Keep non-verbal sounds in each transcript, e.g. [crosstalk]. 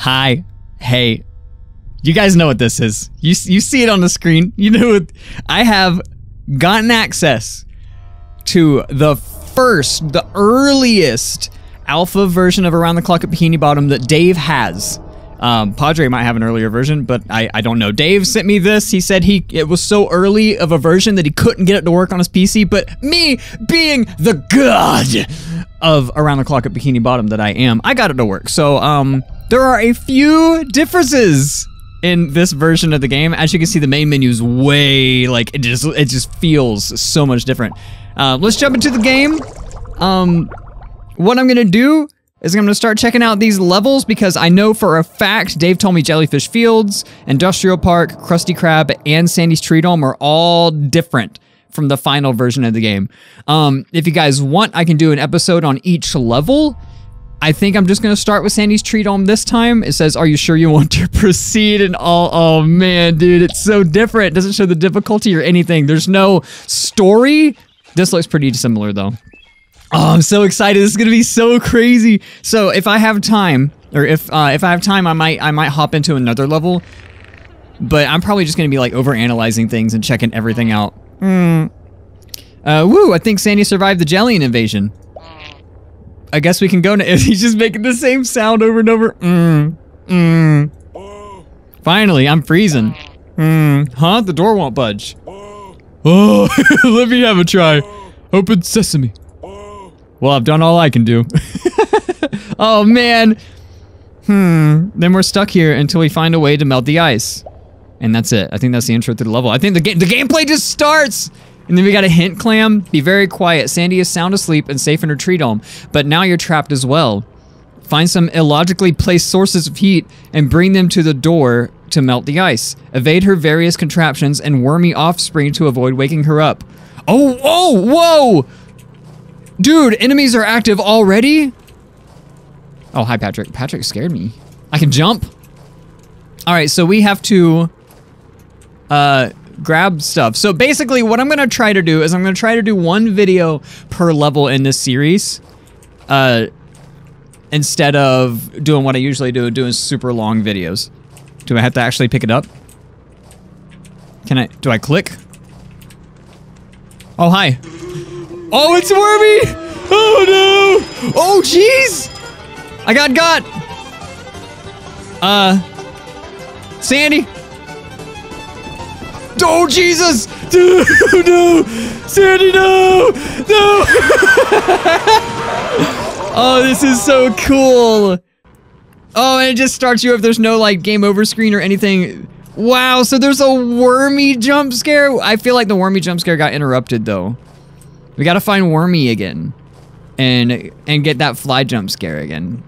Hi. Hey. You guys know what this is. You you see it on the screen. You know what I have gotten access to the first, the earliest alpha version of Around the Clock at Bikini Bottom that Dave has. Um, Padre might have an earlier version, but I, I don't know. Dave sent me this. He said he it was so early of a version that he couldn't get it to work on his PC. But me being the god of Around the Clock at Bikini Bottom that I am, I got it to work. So um, there are a few differences in this version of the game. As you can see, the main menu is way like it just it just feels so much different. Uh, let's jump into the game. Um, what I'm gonna do is I'm gonna start checking out these levels because I know for a fact Dave told me Jellyfish Fields, Industrial Park, Krusty Krab, and Sandy's Tree Dome are all different from the final version of the game. Um, if you guys want, I can do an episode on each level. I think I'm just gonna start with Sandy's Tree Dome this time. It says, "Are you sure you want to [laughs] proceed?" And all, oh man, dude, it's so different. It doesn't show the difficulty or anything. There's no story. This looks pretty similar though. Oh, I'm so excited. This is gonna be so crazy. So if I have time, or if uh, if I have time, I might I might hop into another level. But I'm probably just gonna be like over analyzing things and checking everything out. Hmm. Uh, woo! I think Sandy survived the Jellian invasion. I guess we can go now. [laughs] He's just making the same sound over and over. Mm. Mm. Finally, I'm freezing. Mm. Huh? The door won't budge. Oh, [laughs] let me have a try. Open sesame. Well, I've done all I can do. [laughs] oh, man. Hmm. Then we're stuck here until we find a way to melt the ice. And that's it. I think that's the intro to the level. I think the game the gameplay just starts. And then we got a hint clam. Be very quiet. Sandy is sound asleep and safe in her tree dome. But now you're trapped as well. Find some illogically placed sources of heat and bring them to the door to melt the ice. Evade her various contraptions and wormy offspring to avoid waking her up. Oh, whoa, whoa! Dude, enemies are active already? Oh, hi, Patrick. Patrick scared me. I can jump? All right, so we have to uh, grab stuff. So basically, what I'm going to try to do is I'm going to try to do one video per level in this series. Uh, instead of doing what I usually do, doing super long videos. Do I have to actually pick it up? Can I, do I click? Oh, hi. Oh, it's Wormy! Oh, no! Oh, jeez! I got got! Uh, Sandy! Oh, Jesus! [laughs] Dude, no! Sandy, no! No! [laughs] oh, this is so cool! Oh, and it just starts you if there's no, like, game over screen or anything. Wow, so there's a wormy jump scare? I feel like the wormy jump scare got interrupted, though. We gotta find Wormy again. And, and get that fly jump scare again.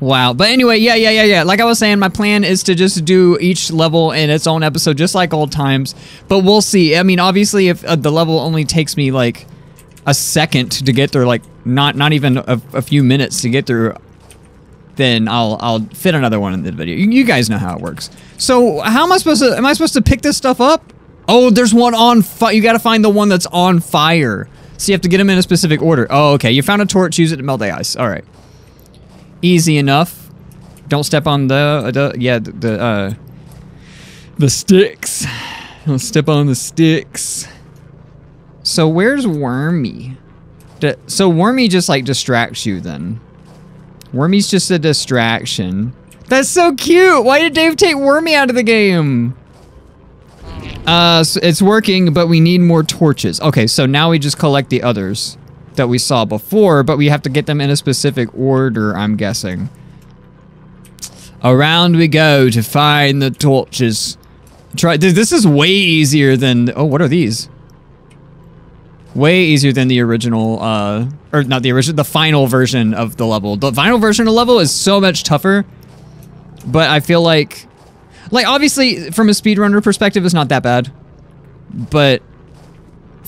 Wow. But anyway, yeah, yeah, yeah, yeah. Like I was saying, my plan is to just do each level in its own episode, just like old times. But we'll see. I mean, obviously, if uh, the level only takes me like a second to get through, like not not even a, a, few minutes to get through, then I'll I'll fit another one in the video. You, you guys know how it works. So how am I supposed to? Am I supposed to pick this stuff up? Oh, there's one on fire. You got to find the one that's on fire. So you have to get them in a specific order. Oh, okay. You found a torch. Use it to melt the ice. All right. Easy enough. Don't step on the, the yeah, the, the, uh, the sticks. Don't step on the sticks. So where's Wormy? so Wormy just like distracts you then. Wormy's just a distraction. That's so cute. Why did Dave take Wormy out of the game? Uh, so it's working, but we need more torches. Okay, so now we just collect the others that we saw before, but we have to get them in a specific order, I'm guessing. Around we go to find the torches. Try. This is way easier than. Oh, what are these? Way easier than the original, uh, or not the original, the final version of the level. The final version of the level is so much tougher, but I feel like like, obviously, from a speedrunner perspective, it's not that bad. But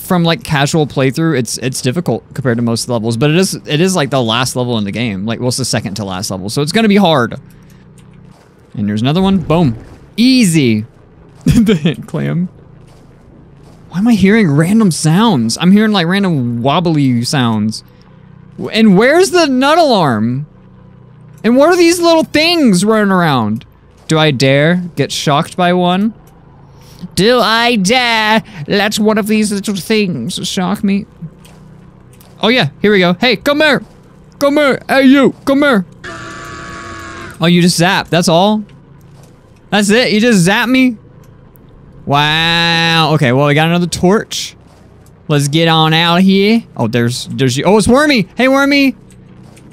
from like casual playthrough, it's it's difficult compared to most levels. But it is it is like the last level in the game. Like, well, the second to last level, so it's gonna be hard. And there's another one. Boom, easy. [laughs] the hint clam. Why am I hearing random sounds? I'm hearing like random wobbly sounds. And where's the nut alarm? And what are these little things running around? Do I dare get shocked by one? Do I dare let one of these little things shock me? Oh yeah, here we go. Hey, come here. Come here. Hey you, come here. Oh, you just zap. That's all? That's it? You just zap me? Wow. Okay, well, we got another torch. Let's get on out here. Oh, there's, there's, you. oh, it's Wormy. Hey, Wormy.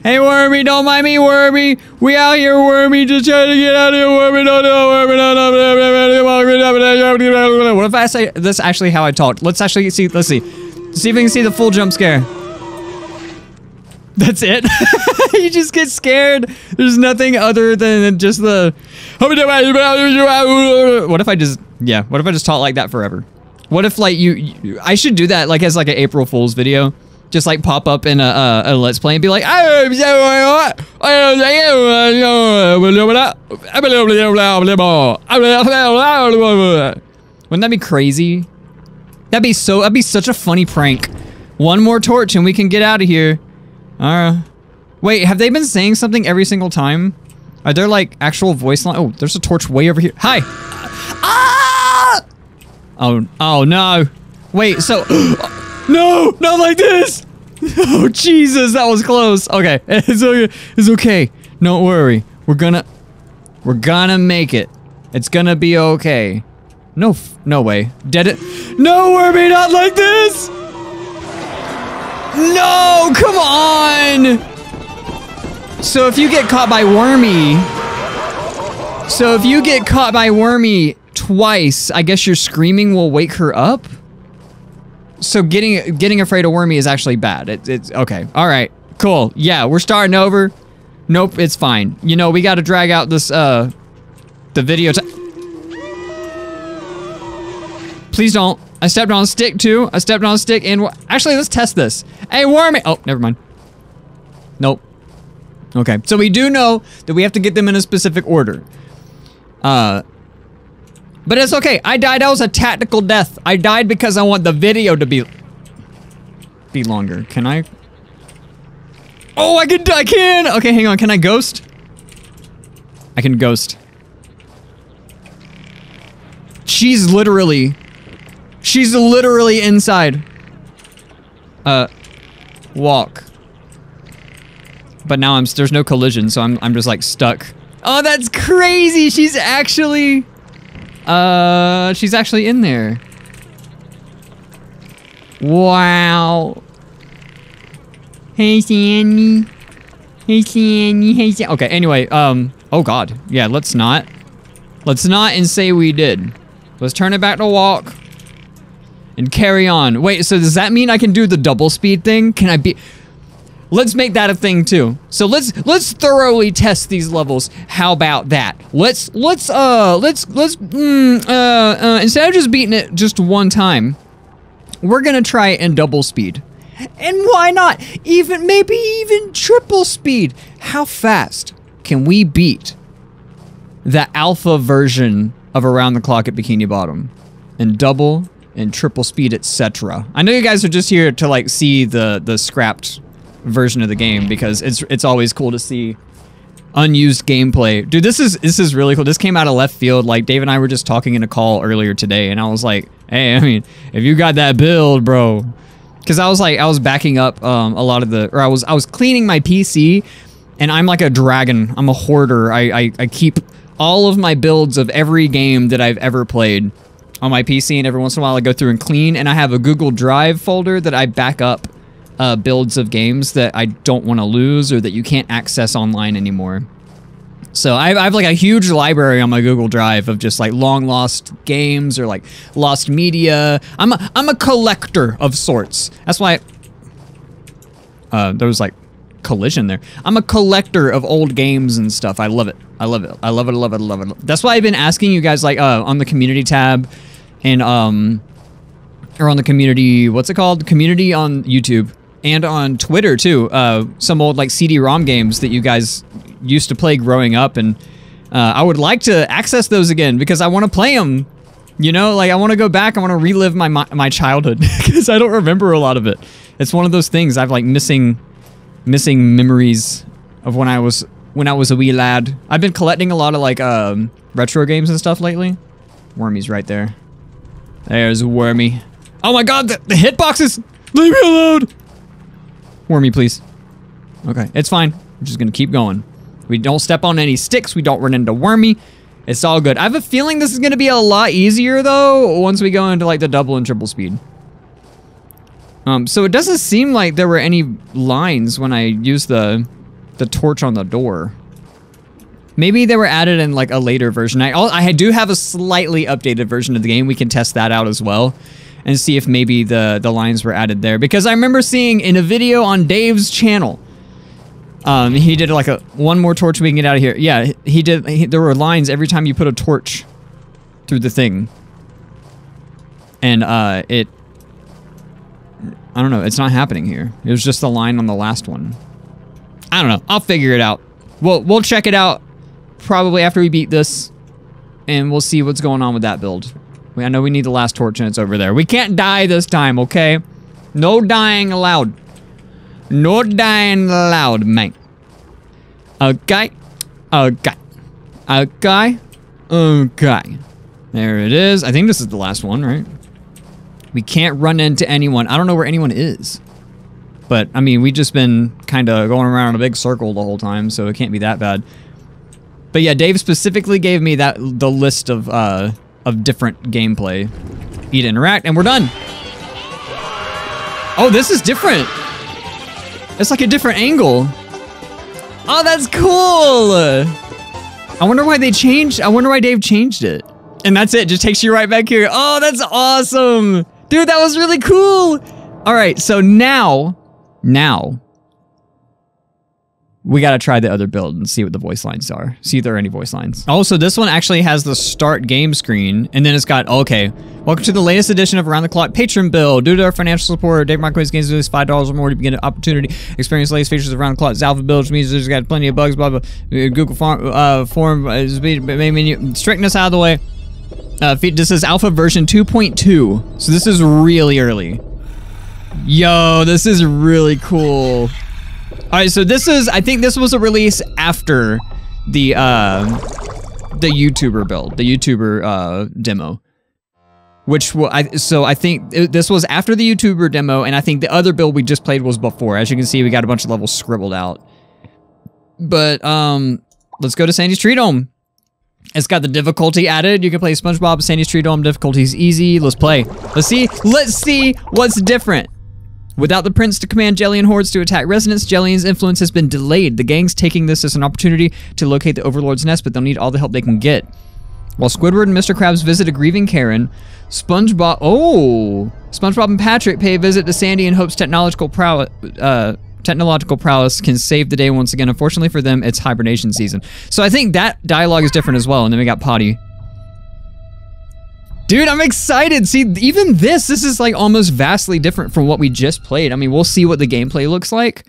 Hey, Wormy, don't mind me, Wormy. We out here, Wormy, just trying to get out of here, Wormy. Don't know, Wormy, don't know. What if I say this actually how I talked? Let's actually see, let's see. See if we can see the full jump scare. That's it. [laughs] you just get scared. There's nothing other than just the. What if I just yeah? What if I just talk like that forever? What if like you? you I should do that like as like an April Fool's video. Just like pop up in a, a, a let's play and be like, wouldn't that be crazy? That'd be so. That'd be such a funny prank. One more torch and we can get out of here. Uh, wait, have they been saying something every single time? Are there like actual voice line? Oh, there's a torch way over here. Hi. Ah! Oh, oh no. Wait, so, no, not like this. Oh, Jesus, that was close. Okay, [laughs] it's okay. It's okay. Don't worry. We're gonna, we're gonna make it. It's gonna be okay. No, no way. Dead it. No, Wormy, not like this. No, come on! So if you get caught by Wormy... So if you get caught by Wormy twice, I guess your screaming will wake her up? So getting getting afraid of Wormy is actually bad. It, it's okay. All right. Cool. Yeah, we're starting over. Nope, it's fine. You know, we got to drag out this uh the video. Please don't. I stepped on a stick too. I stepped on a stick and actually let's test this. Hey, Wormy. Oh, never mind. Nope. Okay, so we do know that we have to get them in a specific order. Uh, but it's okay. I died. That was a tactical death. I died because I want the video to be be longer. Can I? Oh, I can. I can. Okay, hang on. Can I ghost? I can ghost. She's literally She's literally inside. Uh, walk. But now I'm there's no collision, so I'm I'm just like stuck. Oh, that's crazy. She's actually uh she's actually in there. Wow. Hey Sandy. Hey Sandy. Hey Sandy. Okay, anyway, um oh god. Yeah, let's not. Let's not and say we did. Let's turn it back to walk and carry on. Wait, so does that mean I can do the double speed thing? Can I be... Let's make that a thing too. So let's let's thoroughly test these levels. How about that? Let's let's uh let's let's mm, uh, uh instead of just beating it just one time, we're gonna try it in double speed. And why not? Even maybe even triple speed. How fast can we beat the alpha version of Around the Clock at Bikini Bottom in double and triple speed, etc. I know you guys are just here to like see the the scrapped version of the game because it's it's always cool to see unused gameplay. Dude, this is this is really cool. This came out of left field. Like Dave and I were just talking in a call earlier today, and I was like, "Hey, [laughs] I mean, if you got that build, bro," because I was like, I was backing up um, a lot of the, or I was I was cleaning my PC, and I'm like a dragon. I'm a hoarder. I I, I keep all of my builds of every game that I've ever played on my PC, and every once in a while I go through and clean, and I have a Google Drive folder that I back up uh, builds of games that I don't want to lose or that you can't access online anymore. So I have, I have, like a huge library on my Google Drive of just like long lost games or like lost media. I'm a, I'm a collector of sorts. That's why I, uh, there was like collision there. I'm a collector of old games and stuff. I love it. I love it. I love it. I love it. I love it. That's why I've been asking you guys like uh, on the community tab and um or on the community what's it called community on youtube and on twitter too uh some old like cd-rom games that you guys used to play growing up and uh, i would like to access those again because i want to play them you know like i want to go back i want to relive my my, my childhood [laughs] because i don't remember a lot of it it's one of those things i've like missing missing memories of when i was when I was a wee lad. I've been collecting a lot of like um, retro games and stuff lately. Wormy's right there. There's Wormy. Oh my god, the, the hitboxes! Leave me alone! Wormy, please. Okay, it's fine. We're just gonna keep going. We don't step on any sticks. We don't run into Wormy. It's all good. I have a feeling this is gonna be a lot easier though once we go into like the double and triple speed. Um, so it doesn't seem like there were any lines when I used the the torch on the door. Maybe they were added in like a later version. I, I do have a slightly updated version of the game. We can test that out as well and see if maybe the, the lines were added there. Because I remember seeing in a video on Dave's channel, um, he did like a one more torch we can get out of here. Yeah, he did. He, there were lines every time you put a torch through the thing. And uh, it, I don't know, it's not happening here. It was just the line on the last one. I don't know. I'll figure it out. We'll, we'll check it out probably after we beat this, and we'll see what's going on with that build. I know we need the last torch, and it's over there. We can't die this time, okay? No dying allowed. No dying allowed, mate. Okay. Okay. Okay. Okay. There it is. I think this is the last one, right? We can't run into anyone. I don't know where anyone is. But, I mean, we've just been kind of going around in a big circle the whole time, so it can't be that bad. But yeah, Dave specifically gave me that the list of uh, of different gameplay. Eat, interact, and we're done. Oh, this is different. It's like a different angle. Oh, that's cool. I wonder why they changed. I wonder why Dave changed it. And that's it. Just takes you right back here. Oh, that's awesome. Dude, that was really cool. All right, so now, now, we got to try the other build and see what the voice lines are. See if there are any voice lines. Also, this one actually has the start game screen, and then it's got, okay, welcome to the latest edition of Around the Clock Patron Build. Due to our financial support, Dave Microwaves Games least $5 or more to begin an opportunity. Experience the latest features of Around the Clock Alpha build, which means there's got plenty of bugs, blah, blah. Uh, Google form, uh, form uh, menu, strictness out of the way. Uh, this is alpha version 2.2, so this is really early. Yo, this is really cool. All right, so this is, I think this was a release after the, uh, the YouTuber build, the YouTuber, uh, demo. Which, I, so I think this was after the YouTuber demo, and I think the other build we just played was before. As you can see, we got a bunch of levels scribbled out. But, um, let's go to Sandy's Tree Dome. It's got the difficulty added. You can play SpongeBob, Sandy's Tree Dome. Difficulty's easy. Let's play. Let's see. Let's see what's different. Without the prince to command Jellian hordes to attack residents, Jellian's influence has been delayed. The gang's taking this as an opportunity to locate the Overlord's nest, but they'll need all the help they can get. While Squidward and Mr. Krabs visit a grieving Karen, SpongeBob... Oh! SpongeBob and Patrick pay a visit to Sandy in hopes technological prowess... Uh, technological prowess can save the day once again. Unfortunately for them, it's hibernation season. So I think that dialogue is different as well. And then we got Potty. Dude, I'm excited. See, even this, this is like almost vastly different from what we just played. I mean, we'll see what the gameplay looks like.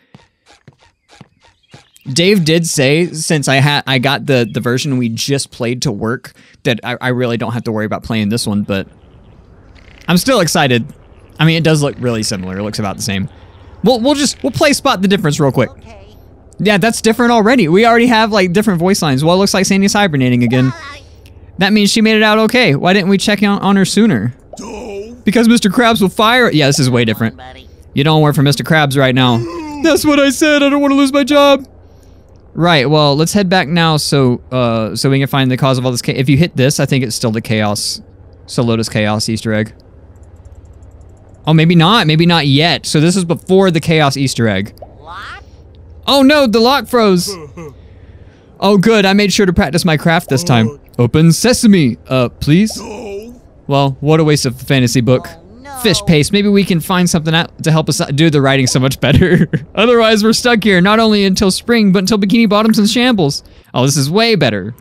Dave did say since I had I got the the version we just played to work that I, I really don't have to worry about playing this one, but I'm still excited. I mean, it does look really similar. It looks about the same. We'll we'll just we'll play spot the difference real quick. Yeah, that's different already. We already have like different voice lines. Well, it looks like Sandy's hibernating again. That means she made it out okay. Why didn't we check on, on her sooner? Because Mr. Krabs will fire- Yeah, this is way different. You don't work for Mr. Krabs right now. That's what I said. I don't want to lose my job. Right, well, let's head back now so uh, so we can find the cause of all this If you hit this, I think it's still the Chaos. So Lotus Chaos Easter egg. Oh, maybe not. Maybe not yet. So this is before the Chaos Easter egg. Lock? Oh no, the lock froze. [laughs] oh good, I made sure to practice my craft this time. Open sesame, uh, please. No. Well, what a waste of a fantasy book. Oh, no. Fish paste. Maybe we can find something out to help us do the writing so much better. [laughs] Otherwise, we're stuck here not only until spring, but until Bikini Bottom's and shambles. Oh, this is way better.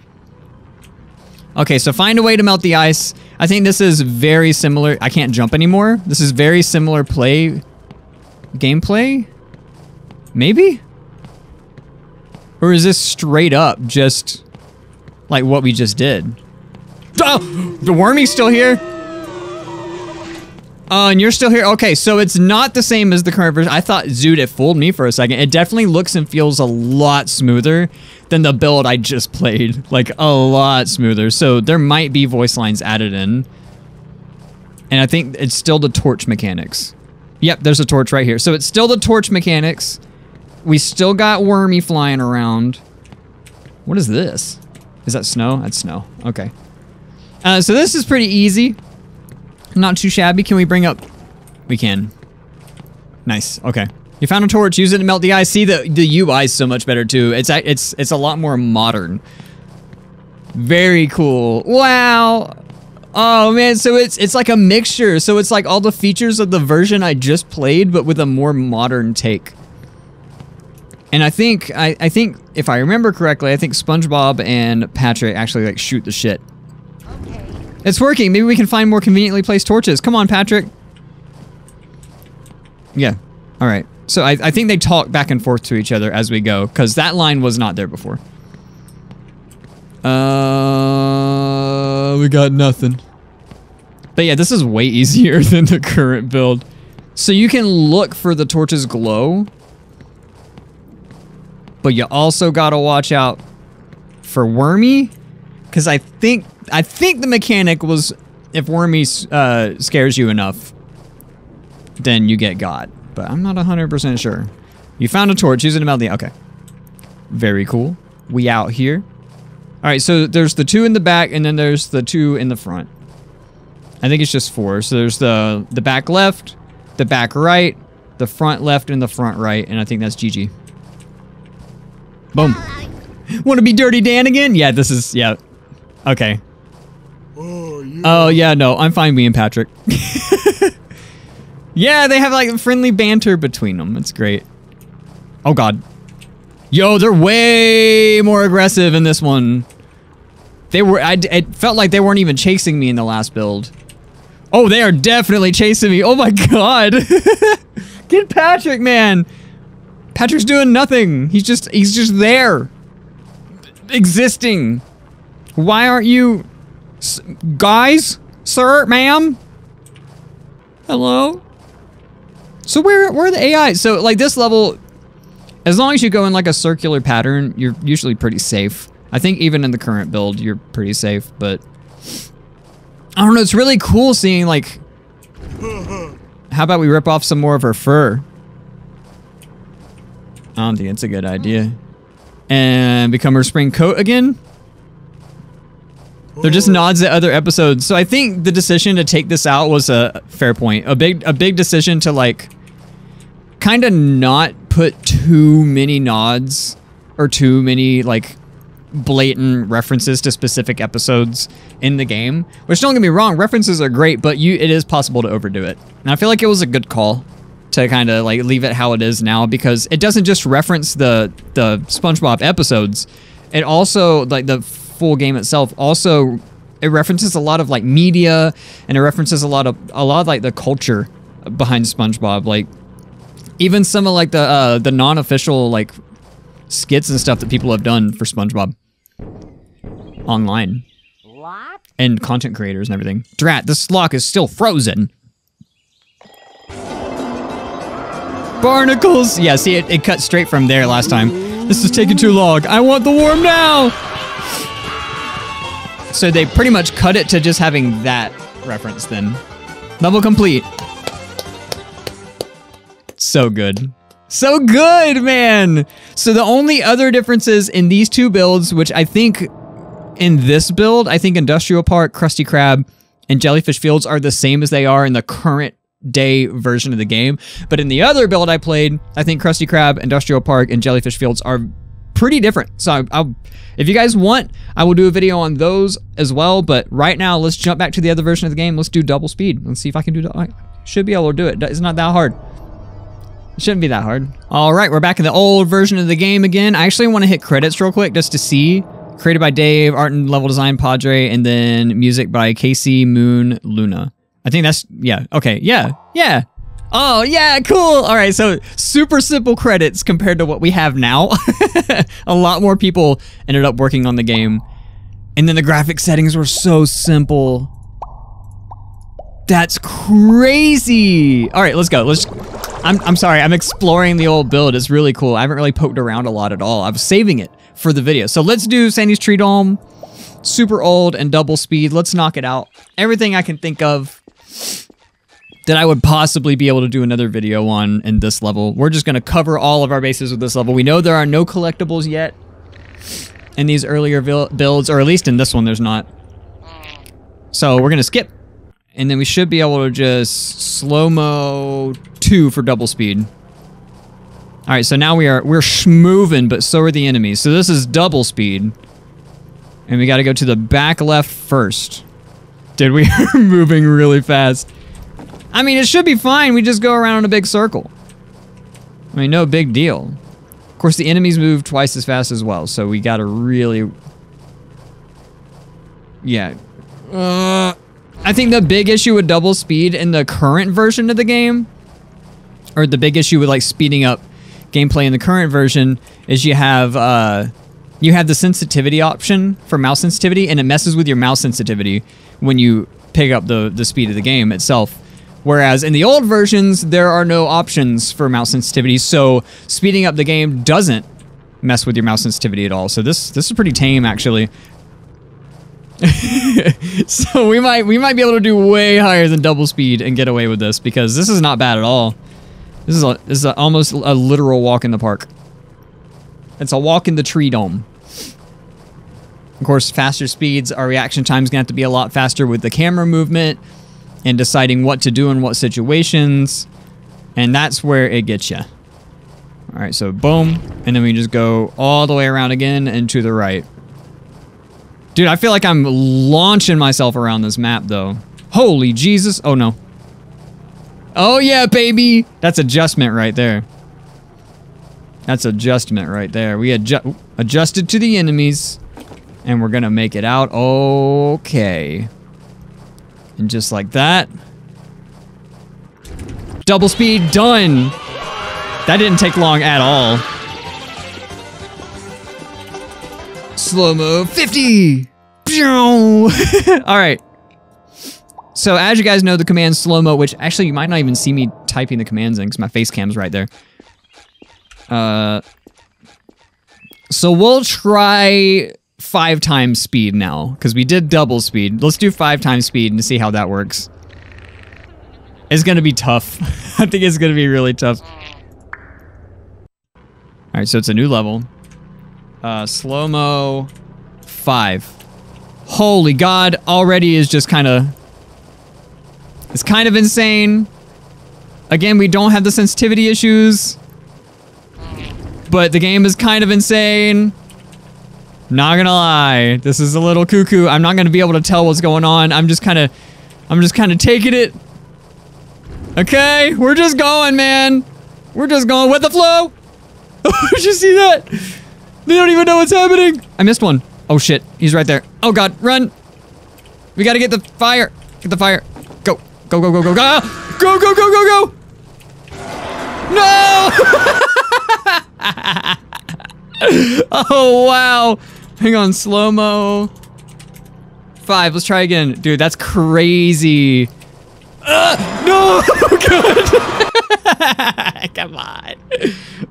Okay, so find a way to melt the ice. I think this is very similar. I can't jump anymore. This is very similar play gameplay. Maybe? Or is this straight up just like what we just did. Oh! The wormy's still here? Oh, and you're still here. Okay, so it's not the same as the current version. I thought Zoot, it fooled me for a second. It definitely looks and feels a lot smoother than the build I just [laughs] played. Like, a lot smoother. So there might be voice lines added in. And I think it's still the torch mechanics. Yep, there's a torch right here. So it's still the torch mechanics. We still got Wormy flying around. What is this? Is that snow? That's snow. Okay. Uh, so this is pretty easy. Not too shabby. Can we bring up... We can. Nice. Okay. You found a torch. Use it to melt the ice. See, the, the UI is so much better, too. It's, it's, it's a lot more modern. Very cool. Wow. Oh, man. So it's, it's like a mixture. So it's like all the features of the version I just played, but with a more modern take. And I think, I, I think, if I remember correctly, I think SpongeBob and Patrick actually like shoot the shit. Okay. It's working. Maybe we can find more conveniently placed torches. Come on, Patrick. Yeah. All right. So I, I think they talk back and forth to each other as we go, because that line was not there before. Uh, we got nothing. But yeah, this is way [laughs] easier than the current build. So you can look for the torch's glow, but you also gotta watch out for Wormy, because I think I think the mechanic was if Wormy uh, scares you enough, then you get got. But I'm not 100% sure. You found a torch. Use it to melt the... Okay. Very cool. We out here. All right, so there's the two in the back, and then there's the two in the front. I think it's just four. So there's the, the back left, the back right, the front left, and the front right, and I think that's GG. Boom. Want to be Dirty Dan again? Yeah, this is... Yeah. Okay. Oh, yeah. Yeah, no. I'm fine being Patrick. [laughs] yeah, they have, like, friendly banter between them. It's great. Oh, God. Yo, they're way more aggressive in this one. They were, I, it felt like they weren't even chasing me in the last build. Oh, they are definitely chasing me. Oh my [laughs] god. Get Patrick, man. Patrick's doing nothing. He's just, he's just there. Existing. Why aren't you, guys, sir, ma'am? Hello? So where, where are the AI? So like this level, as long as you go in like a circular pattern, you're usually pretty safe. I think even in the current build, you're pretty safe, but I don't know. It's really cool seeing like, how about we rip off some more of her fur? Oh, I don't think it's a good idea. And become her spring coat again? They're just nods at other episodes. So I think the decision to take this out was a fair point. A big a big decision to like kind of not put too many nods or too many like blatant references to specific episodes in the game. Which don't get me wrong, references are great, but you it is possible to overdo it. And I feel like it was a good call to kind of like leave it how it is now because it doesn't just reference the the SpongeBob episodes. It also like the full game itself also it references a lot of like media and it references a lot of a lot of like the culture behind SpongeBob like even some of like the uh, the non-official like skits and stuff that people have done for SpongeBob online. What? And content creators and everything. Drat, this lock is still frozen. Barnacles! Yeah, see, it, it cut straight from there last time. This is taking too long. I want the worm now! So they pretty much cut it to just having that reference then. Level complete. So good. So good, man! So the only other differences in these two builds, which I think in this build, I think Industrial Park, Krusty Krab, and Jellyfish Fields are the same as they are in the current day version of the game. But in the other build I played, I think Krusty Krab, Industrial Park, and Jellyfish Fields are pretty different. So I, I'll, if you guys want, I will do a video on those as well. But right now, let's jump back to the other version of the game. Let's do double speed. Let's see if I can do it. should be able to do it. It's not that hard. It shouldn't be that hard. All right, we're back in the old version of the game again. I actually want to hit credits real quick just to see. Created by Dave, art and level design Padre, and then music by Casey Moon Luna. I think that's, yeah, okay, yeah, yeah. Oh, yeah, cool. All right, so super simple credits compared to what we have now. [laughs] A lot more people ended up working on the game. And then the graphic settings were so simple. That's crazy. All right, let's go. Let's. I'm, I'm sorry. I'm exploring the old build. It's really cool. I haven't really poked around a lot at all. I was saving it for the video. So let's do Sandy's Tree Dome, super old and double speed. Let's knock it out. Everything I can think of that I would possibly be able to do another video on in this level. We're just going to cover all of our bases with this level. We know there are no collectibles yet in these earlier builds, or at least in this one there's not. So we're going to skip and then we should be able to just slow-mo two for double speed. All right, so now we are we're moving, but so are the enemies. So this is double speed, and we got to go to the back left first. Did we [laughs] are moving really fast? I mean, it should be fine. We just go around in a big circle. I mean, no big deal. Of course, the enemies move twice as fast as well, so we got to really, yeah. Uh, I think the big issue with double speed in the current version of the game, or the big issue with like speeding up gameplay in the current version, is you have uh, you have the sensitivity option for mouse sensitivity, and it messes with your mouse sensitivity when you pick up the the speed of the game itself. Whereas in the old versions, there are no options for mouse sensitivity, so speeding up the game doesn't mess with your mouse sensitivity at all. So this this is pretty tame actually. [laughs] so we might we might be able to do way higher than double speed and get away with this because this is not bad at all. This is a, this is a, almost a literal walk in the park. It's a walk in the tree dome. Of course, faster speeds, our reaction time is going to have to be a lot faster with the camera movement and deciding what to do in what situations. And that's where it gets you. All right, so boom. And then we just go all the way around again and to the right. Dude, I feel like I'm launching myself around this map, though. Holy Jesus. Oh, no. Oh, yeah, baby. That's adjustment right there. That's adjustment right there. We adju adjusted to the enemies, and we're to make it out okay. And just like that. Double speed, done. That didn't take long at all. Slow-mo 50! [laughs] All right. So as you guys know, the command slow-mo, which actually you might not even see me typing the commands in because my face cam's right there. Uh, so we'll try five times speed now because we did double speed. Let's do five times speed and see how that works. It's going to be tough. [laughs] I think it's going to be really tough. All right, so it's a new level. Uh, slow-mo five. Holy God, already is just kind of... It's kind of insane. Again, we don't have the sensitivity issues. But the game is kind of insane. Not gonna lie, this is a little cuckoo. I'm not gonna be able to tell what's going on. I'm just kind of, I'm just kind of taking it. Okay, we're just going, man. We're just going with the flow. [laughs] Did you see that? They don't even know what's happening. I missed one. Oh shit, he's right there. Oh god, run! We gotta get the fire. Get the fire. Go, go, go, go, go, go! Ah! Go, go, go, go, go! No! [laughs] [laughs] oh wow! Hang on, slow mo. Five. Let's try again, dude. That's crazy. Uh, no! [laughs] Good. [laughs] Come on.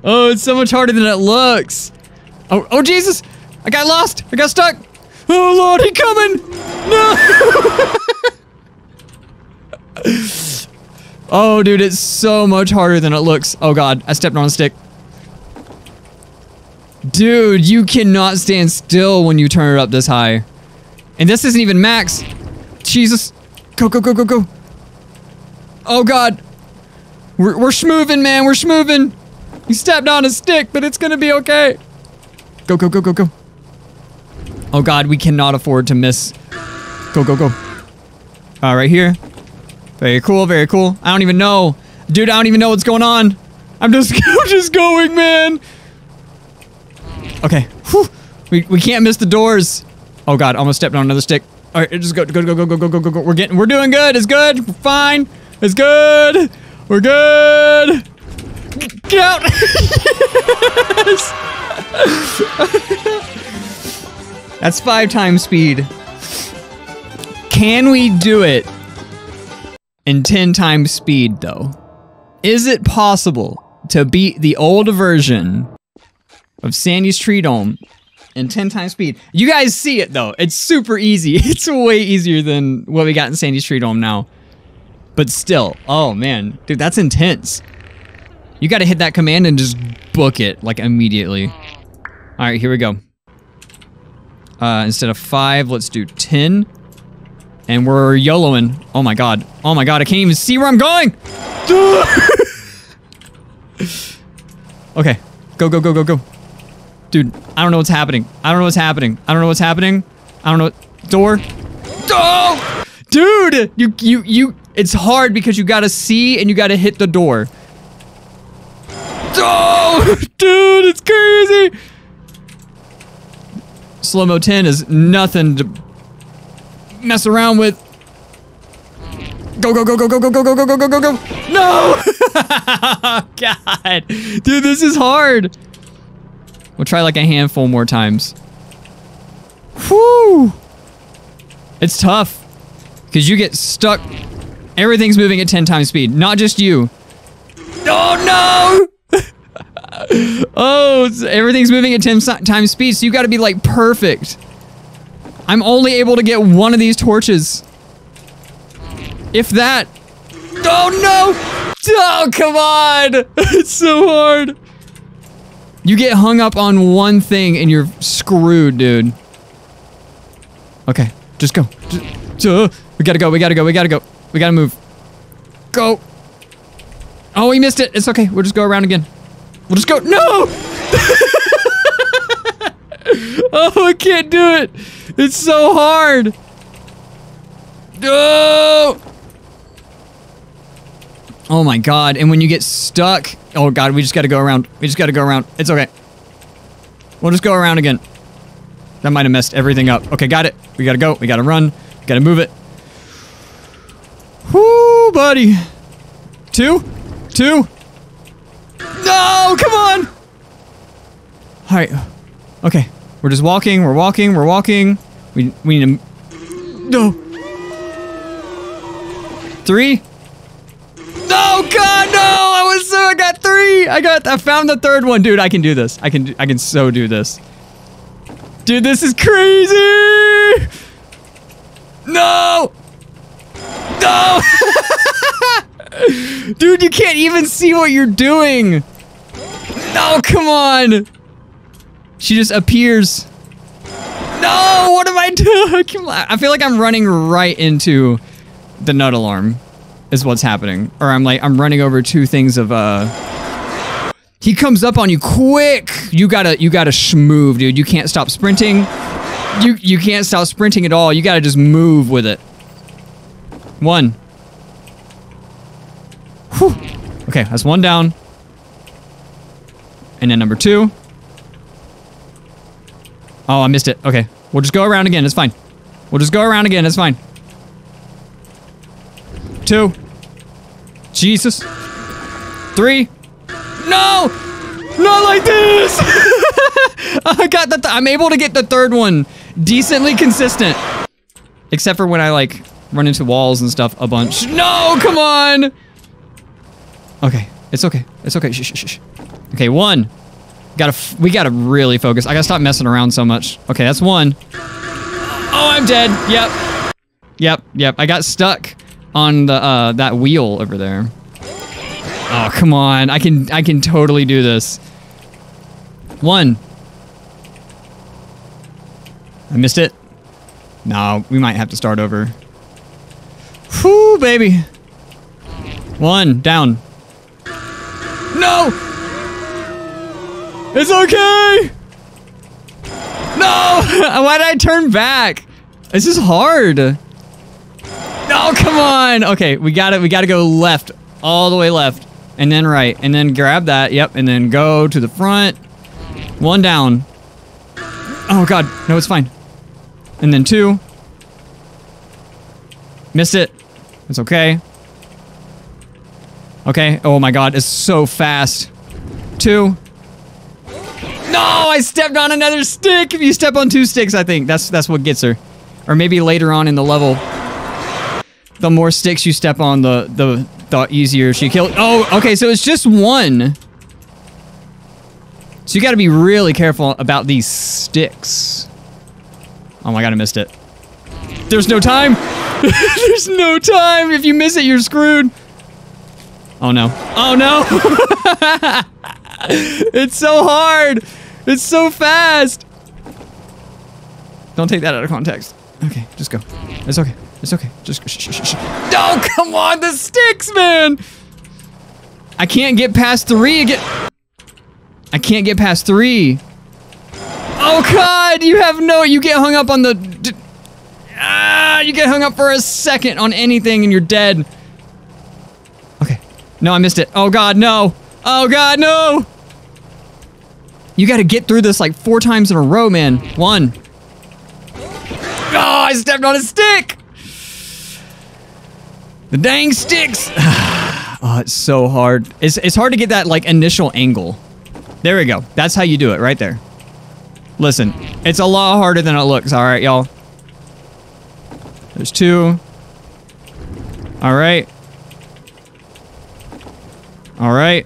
Oh, it's so much harder than it looks. Oh, oh Jesus! I got lost. I got stuck. Oh lord, he coming! No! oh, dude, it's so much harder than it looks. Oh god, I stepped on a stick. Dude, you cannot stand still when you turn it up this high. And this isn't even max. Jesus. Go, go, go, go, go. Oh god. We're, we're schmoving, man. We're schmoving. You stepped on a stick, but it's gonna be okay. Go, go, go, go, go. Oh god, we cannot afford to miss. Go, go, go. Uh, right here. Very cool, very cool. I don't even know. Dude, I don't even know what's going on. I'm just, [laughs] I'm just going, man. Okay. Whew. We, we can't miss the doors. Oh god, almost stepped on another stick. All right, just go, go, go, go, go, go, go, go, go. We're getting, we're doing good. It's good. We're fine. It's good. We're good. Get out. [laughs] That's five times speed. Can we do it? in 10 times speed, though. Is it possible to beat the old version of Sandy's Tree Dome in 10 times speed? You guys see it, though. It's super easy. [laughs] It's way easier than what we got in Sandy's Tree Dome now. But still, oh man, dude, that's intense. You gotta hit that command and just book it, like, immediately. Alright, here we go. Uh, instead of five, let's do 10. And we're YOLOing. Oh my god. Oh my god, I can't even see where I'm going! [laughs] okay. Go, go, go, go, go. Dude, I don't know what's happening. I don't know what's happening. I don't know what's happening. I don't know. Door. Oh! Dude! You, you, you, it's hard because you gotta see and you gotta hit the door. Oh! Dude, it's crazy! Slow-mo 10 is nothing to mess around with. Go, go, go, go, go, go, go, go, go, go, go, go, go. No! God. Dude, this is hard. We'll try like a handful more times. Whew. It's tough. Because you get stuck. Everything's moving at 10 times speed. Not just you. Oh, no! [laughs] oh, everything's moving at 10 times speed, so you gotta be like perfect. I'm only able to get one of these torches. If that. Oh no! Oh, come on! [laughs] It's so hard. You get hung up on one thing and you're screwed, dude. Okay, just go. Just, uh, we gotta go, we gotta go, we gotta go. We gotta move. Go. Oh, we missed it. It's okay. We'll just go around again. We'll just go. No! [laughs] oh, I can't do it. It's so hard. No! Oh Oh my god. And when you get stuck... Oh god, we just gotta go around. We just gotta go around. It's okay. We'll just go around again. That might have messed everything up. Okay, got it. We gotta go. We gotta run. We gotta move it. Whoo, buddy. Two? Two? No, come on! Alright. Okay. We're just walking, we're walking, we're walking. We, we need to... No! Three? No, God, no! I was so... I got three! I got... I found the third one. Dude, I can do this. I can... I can so do this. Dude, this is crazy! No! No! [laughs] Dude, you can't even see what you're doing! No, come on! She just appears. No! What am I doing? [laughs] I feel like I'm running right into the nut alarm is what's happening. Or I'm like, I'm running over two things of, uh... He comes up on you quick! You gotta, you gotta move, dude. You can't stop sprinting. You, you can't stop sprinting at all. You gotta just move with it. One. Whew. Okay, that's one down. And then number two. Oh, I missed it. Okay. We'll just go around again. It's fine. We'll just go around again. It's fine. Two. Jesus. Three. No! Not like this! [laughs] I got the th I'm able to get the third one decently consistent. Except for when I like run into walls and stuff a bunch. No, come on! Okay, it's okay. It's okay. Shh, shh, shh. Okay, one. Gotta, we gotta really focus. I gotta stop messing around so much. Okay, that's one. Oh, I'm dead. Yep. Yep, yep. I got stuck on the, uh, that wheel over there. Oh, come on. I can, I can totally do this. One. I missed it. No, we might have to start over. Whoo, baby. One, down. No! It's okay! No! [laughs] Why did I turn back? This is hard. No, [laughs] oh, come on! Okay, we got it. We got to go left. All the way left. And then right. And then grab that. Yep. And then go to the front. One down. Oh, God. No, it's fine. And then two. Missed it. It's okay. Okay. Oh my god, it's so fast. Two. No, I stepped on another stick. If you step on two sticks, I think that's that's what gets her. Or maybe later on in the level. The more sticks you step on, the the the easier she kills. Oh, okay, so it's just one. So you got to be really careful about these sticks. Oh my god, I missed it. There's no time. [laughs] There's no time. If you miss it, you're screwed. Oh no. Oh no. [laughs] it's so hard. It's so fast. Don't take that out of context. Okay, just go. It's okay. It's okay. Just shh, shh, shh. Oh, come on, the sticks, man. I can't get past three again. I can't get past three. Oh God, you have no, you get hung up on the, ah, you get hung up for a second on anything and you're dead. Okay, no, I missed it. Oh God, no. Oh God, no. You gotta get through this like four times in a row, man. One. Oh, I stepped on a stick. The dang sticks. [sighs] [sighs] oh, it's so hard. It's, it's hard to get that like initial angle. There we go. That's how you do it right there. Listen, it's a lot harder than it looks. All right, y'all. There's two. All right. All right.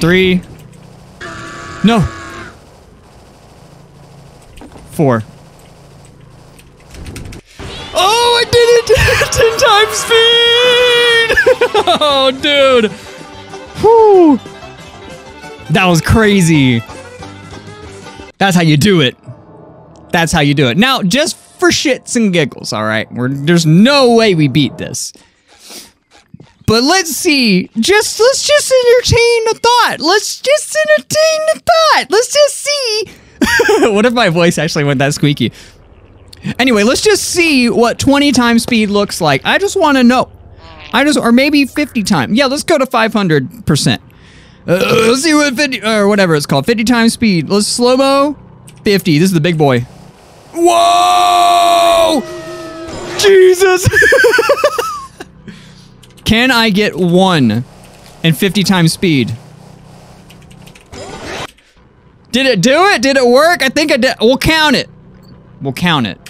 Three. No. Four. Oh, I did it! [laughs] 10 times speed! [laughs] oh, dude. Whew. That was crazy. That's how you do it. That's how you do it. Now, just for shits and giggles, all right? We're, there's no way we beat this. But let's see. Just let's just entertain the thought. Let's just entertain the thought. Let's just see. [laughs] what if my voice actually went that squeaky? Anyway, let's just see what 20 times speed looks like. I just want to know. I just, or maybe 50 times. Yeah, let's go to 500%. Uh, let's see what 50, or whatever it's called. 50 times speed. Let's slow-mo. 50. This is the big boy. Whoa! Jesus! [laughs] Can I get one and 50 times speed? Did it do it? Did it work? I think I did. We'll count it. We'll count it.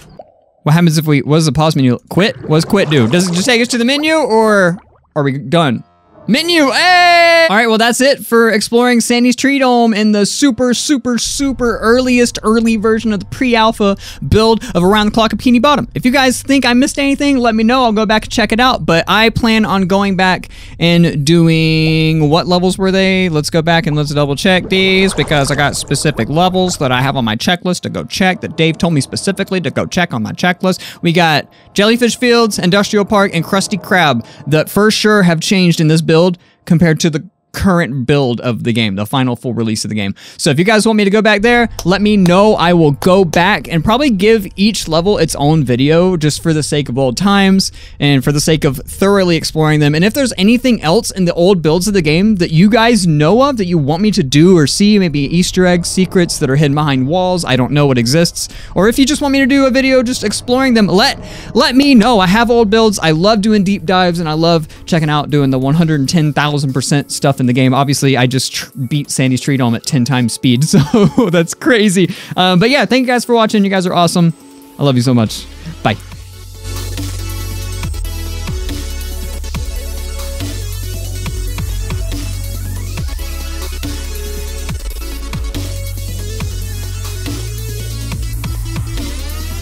What happens if we, what does the pause menu, quit? What does quit do? Does it just take us to the menu or are we done? Menu, hey! All right, well, that's it for exploring Sandy's Tree Dome in the super, super, super earliest early version of the pre-alpha build of Around the Clock of Bikini Bottom. If you guys think I missed anything, let me know. I'll go back and check it out. But I plan on going back and doing, what levels were they? Let's go back and let's double check these because I got specific levels that I have on my checklist to go check that Dave told me specifically to go check on my checklist. We got Jellyfish Fields, Industrial Park, and Krusty Krab that for sure have changed in this build compared to the current build of the game, the final full release of the game. So if you guys want me to go back there, let me know. I will go back and probably give each level its own video just for the sake of old times and for the sake of thoroughly exploring them. And if there's anything else in the old builds of the game that you guys know of that you want me to do or see, maybe Easter eggs, secrets that are hidden behind walls, I don't know what exists, or if you just want me to do a video just exploring them, let let me know. I have old builds. I love doing deep dives and I love checking out doing the 110,000% stuff in in the game. Obviously, I just beat Sandy's Tree Dome at 10 times speed, [laughs] so that's crazy. Um, but yeah, thank you guys for watching. You guys are awesome. I love you so much.